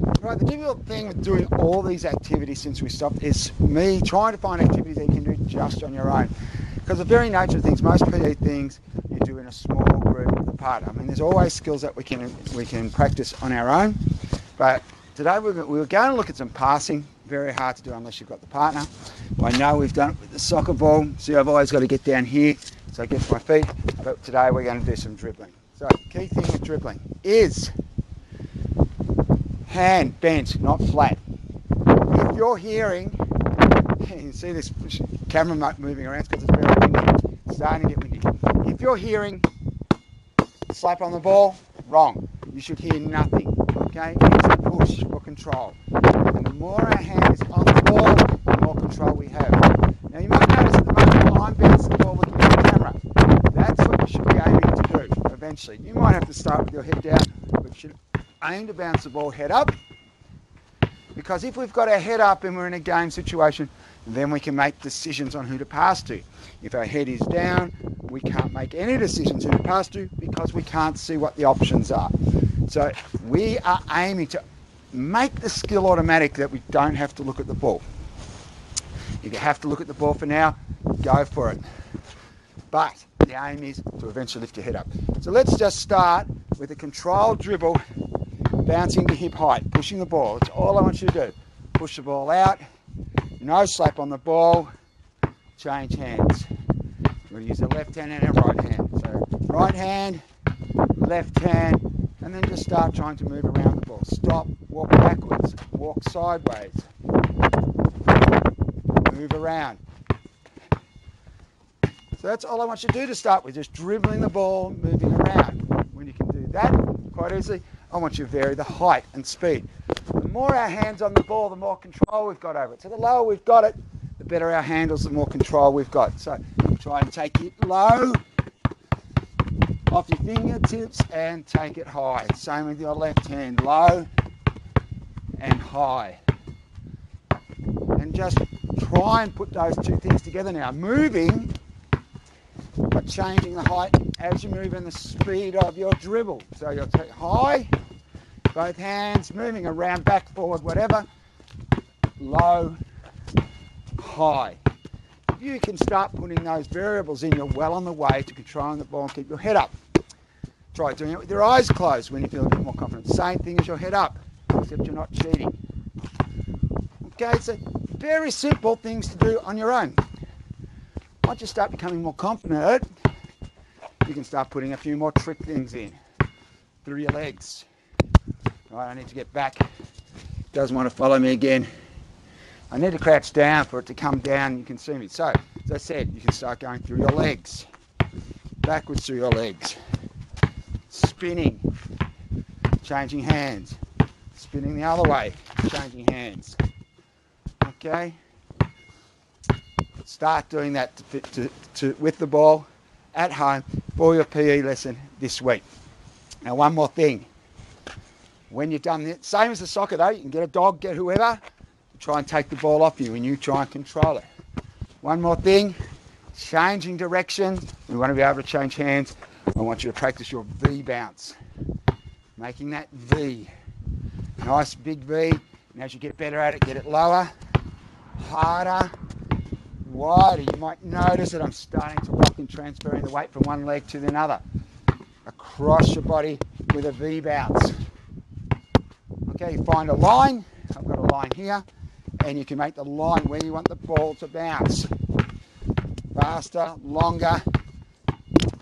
Right, the difficult thing with doing all these activities since we stopped is me trying to find activities that you can do just on your own. Because the very nature of things, most PE things you do in a small group with a partner. I mean, there's always skills that we can we can practice on our own, but today we're, we're going to look at some passing. Very hard to do unless you've got the partner. I know we've done it with the soccer ball. See, I've always got to get down here so I get to my feet. But today we're going to do some dribbling. So, key thing with dribbling is hand bent, not flat. If you're hearing, you see this camera moving around because it's very windy, it's starting to get windy. If you're hearing slap on the ball, wrong. You should hear nothing, okay? It's a push for control. And the more our hand is on the ball, the more control we have. Now you might notice at the moment I'm bouncing the ball looking at the camera. That's what you should be aiming to do eventually. You might have to start with your head down, aim to bounce the ball head up. Because if we've got our head up and we're in a game situation, then we can make decisions on who to pass to. If our head is down, we can't make any decisions who to pass to because we can't see what the options are. So we are aiming to make the skill automatic that we don't have to look at the ball. If you have to look at the ball for now, go for it. But the aim is to eventually lift your head up. So let's just start with a controlled dribble, bouncing to hip height, pushing the ball. That's all I want you to do. Push the ball out, no slap on the ball, change hands. We're going to use the left hand and our right hand. So right hand, left hand, and then just start trying to move around the ball. Stop, walk backwards, walk sideways, move around. So that's all I want you to do to start with, just dribbling the ball, moving around. When you can do that quite easily, I want you to vary the height and speed. The more our hands on the ball, the more control we've got over it. So the lower we've got it, the better our handles, the more control we've got. So try and take it low off your fingertips and take it high. Same with your left hand, low and high. And just try and put those two things together now. Moving, changing the height as you move and the speed of your dribble. So you'll take high, both hands, moving around, back, forward, whatever. Low, high. You can start putting those variables in, you're well on the way to controlling the ball and keep your head up. Try doing it with your eyes closed when you feel a bit more confident. Same thing as your head up, except you're not cheating. Okay, so very simple things to do on your own. Once you start becoming more confident, you can start putting a few more trick things in through your legs. All right, I need to get back. Doesn't want to follow me again. I need to crouch down for it to come down. You can see me. So, as I said, you can start going through your legs, backwards through your legs spinning, changing hands, spinning the other way, changing hands. Okay? Start doing that to, to, to, with the ball at home for your PE lesson this week. Now, one more thing. When you've done it, same as the soccer though, you can get a dog, get whoever, try and take the ball off you and you try and control it. One more thing, changing direction. We want to be able to change hands I want you to practice your V bounce. Making that V. Nice big V. And as you get better at it, get it lower, harder, wider. You might notice that I'm starting to rock and transferring the weight from one leg to the other. Across your body with a V bounce. Okay, you find a line. I've got a line here. And you can make the line where you want the ball to bounce. Faster, longer,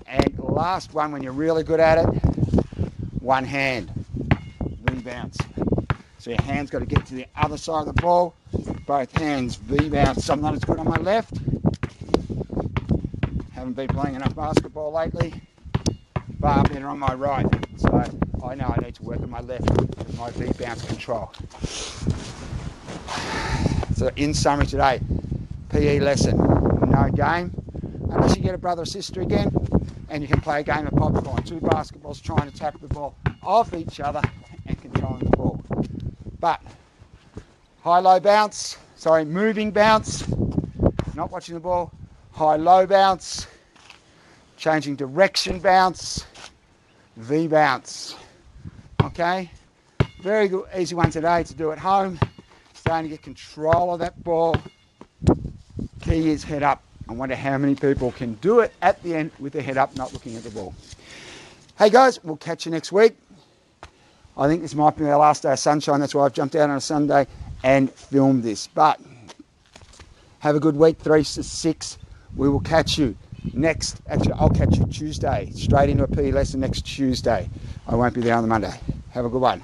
and last one, when you're really good at it, one hand, V bounce. So your hand's got to get to the other side of the ball. Both hands V bounce. I'm not as good on my left. Haven't been playing enough basketball lately. Far better on my right. So I know I need to work on my left with my V bounce control. So in summary today, PE lesson, no game. Unless you get a brother or sister again, and you can play a game of popcorn. Two basketballs trying to tap the ball off each other and controlling the ball. But high-low bounce, sorry, moving bounce, not watching the ball, high-low bounce, changing direction bounce, V bounce. Okay? very good, easy one today to do at home. Starting to get control of that ball. Key is head up. I wonder how many people can do it at the end with their head up, not looking at the ball. Hey guys, we'll catch you next week. I think this might be our last day of sunshine. That's why I've jumped out on a Sunday and filmed this. But have a good week, three to six. We will catch you next. Actually, I'll catch you Tuesday, straight into a PE lesson next Tuesday. I won't be there on the Monday. Have a good one.